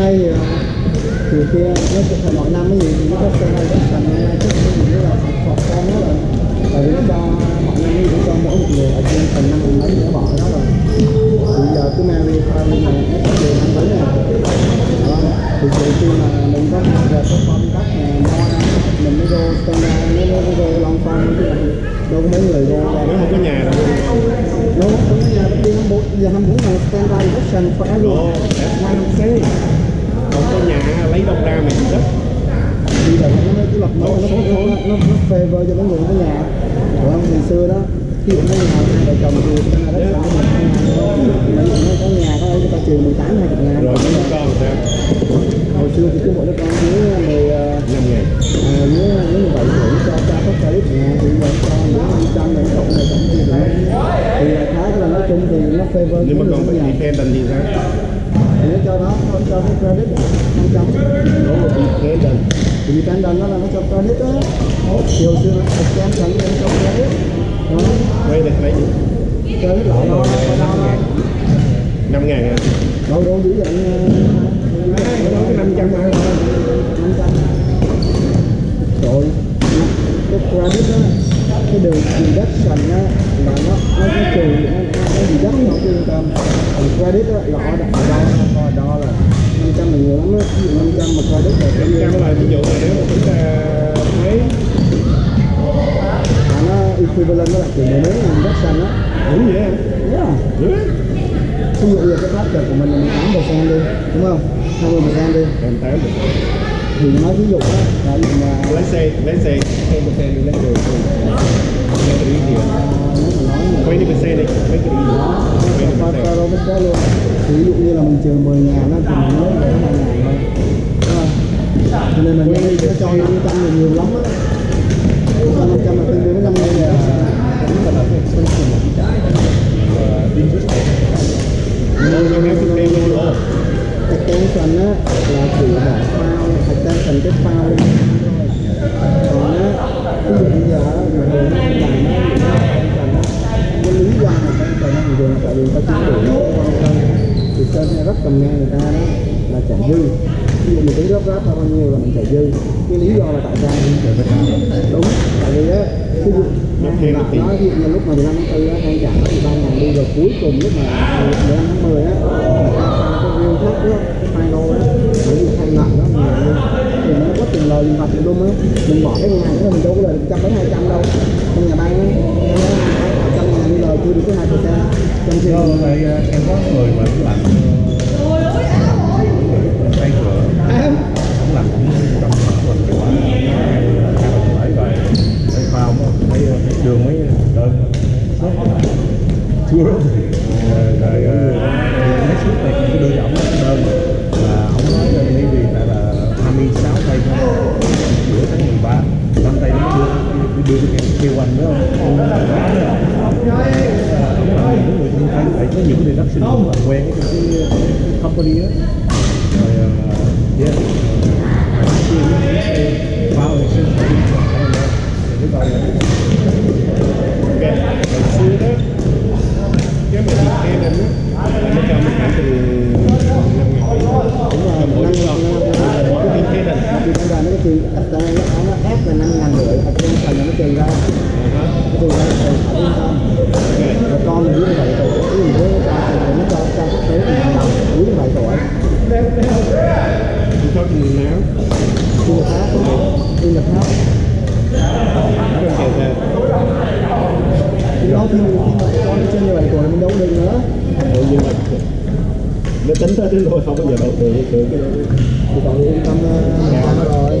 nay ờ, thì từ kia nó sẽ phải mọi năm cái gì thì nó có xe này rất thành năm nay chắc cái gì là phọt con đó rồi tại vì nó cho mọi năm nó cho mỗi một người ở trên phần năm phần mấy nữa bỏ đó rồi. Thì giờ cứ mang đi khoa bên này nó có điều năm mấy này. Đó. Thì từ khi mà mình có về có con cắt mà mo mình mới vô stand ra nó nó vô long phong chứ là đâu có mấy người vô Nếu đây không có nhà đâu. Đâu có nhà, đi năm bốn giờ năm bốn này stand by rất sành khỏe luôn. That's năm I'm không có nhà lấy đâu ra mà đất. Bây giờ nó cái lập nó nó nó nó nó favor cho mấy người có nhà. Còn không ngày xưa đó khi mà mấy nhà vợ chồng thì người ta đất ngàn bây giờ nó có nhà có người ta trừ 18 20 ngàn. Rồi mấy con sao? hồi xưa thì cứ mỗi đứa con dưới mười ờ, năm ngàn. à, dưới dưới 17 tuổi cho cha có credit nhà thì giờ cho những 500 này cộng này cộng kia thì thì là khá là nói chung thì nó favor Nhưng mà người phải có nhà dependent thì sao? Cho nó nó cái credit 500 Đó là dependent thì vì cán nó là nó cho credit á chiều xưa nó sẵn nó cho credit đó Quay được mấy credit lại rồi năm ngàn, năm ngàn à? đâu đâu dữ vậy Cái năm trăm mà năm trăm rồi cái credit đó cái đường đất sành á là nó nó nó trừ nó nó gì đất nó chưa yên tâm còn credit á là ở đo đo là năm trăm là nhiều lắm á ví dụ năm trăm mà credit là năm trăm là ví dụ là nếu mà chúng ta thấy nó equivalent với lại kiểu mười mấy ngàn deduction á đúng vậy hả? yeah. Ví dụ như cái của mình là 18 phần đi đúng không 20 phần đi Em tám thì nói ví dụ đó là ví dụ mà Let's say, let's say 10% đi lấy được thì it easier nếu mà nói 20% đi, make it easier đó nó cho 20% pro với cái luôn thì ví dụ như là mình trừ 10 ngàn đó thì mình lấy được 2 ngàn thôi Đúng không? cho nên mình đi nó cho 500 là nhiều lắm á. Cho 500 là tương đương với 50 ngàn No, you have to pay more off attention á là chỉ bỏ phao attention cái phao lên còn á ví dụ bây giờ á người người nó làm á người nó á cái lý do mà người á người tại vì người ta chỉ đủ nó quan tâm thì cầm nghe người ta đó là chạy dư. Ví dụ mình tính gấp gáp bao nhiêu là mình chạy dư. Cái lý do là tại sao? Đúng tại vì á ví dụ một tí. nói ví dụ lúc mà 15 tháng 4 á đang chạy thì ba ngàn đi rồi cuối cùng lúc mà 15 tháng 10 á cái real thấp đó cái final á bởi vì thay nặng đó thì nó có tiền lời tiền mặt á. Mình bỏ cái ngàn đó mình đâu có lời trăm mấy hai trăm đâu. Trong nhà băng á trăm ngàn đi lời chưa được cái hai percent trong khi vậy em có người mà cứ làm hoành đó. Ông đó những người thân phải có những người đất sinh hoạt quen cái company đó. Rồi trừ ra nó phải yên tâm rồi con mình dưới bảy tuổi cái gì với cha thì nó cho cha quốc tế thì năm dưới bảy tuổi I'm talking now in the past in the past thì nó khi khi mà con nó trên 17 tuổi mình đâu được nữa Ủa nhưng mà nó tính tới đến thôi không bao giờ đâu được được cái đó thì còn yên tâm rồi